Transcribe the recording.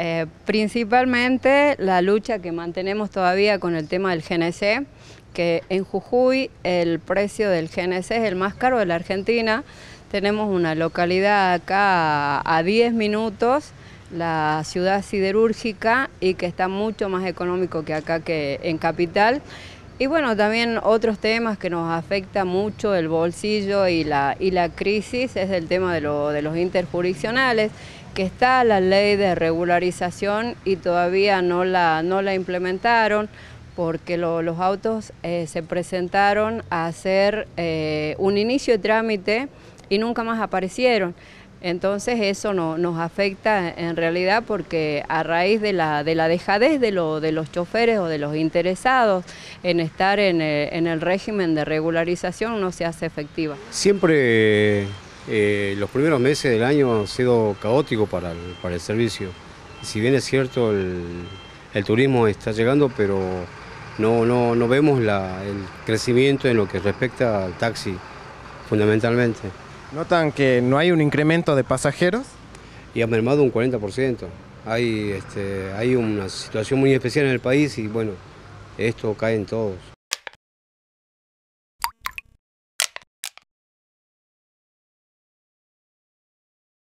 Eh, principalmente la lucha que mantenemos todavía con el tema del GNC, que en Jujuy el precio del GNC es el más caro de la Argentina. Tenemos una localidad acá a 10 minutos, la ciudad siderúrgica, y que está mucho más económico que acá que en Capital. Y bueno, también otros temas que nos afecta mucho el bolsillo y la, y la crisis es el tema de, de los interjurisdiccionales, que está la ley de regularización y todavía no la, no la implementaron porque los autos eh, se presentaron a hacer eh, un inicio de trámite y nunca más aparecieron. Entonces eso no, nos afecta en realidad porque a raíz de la, de la dejadez de, lo, de los choferes o de los interesados en estar en el, régimen de regularización no se hace efectiva. Siempre eh, los primeros meses del año han sido caóticos para el, servicio. Si bien es cierto el, turismo está llegando, pero no, no, no vemos el crecimiento en lo que respecta al taxi fundamentalmente. ¿Notan que no hay un incremento de pasajeros? Y ha mermado un 40%. Hay, este, hay una situación muy especial en el país y bueno, esto cae en todos.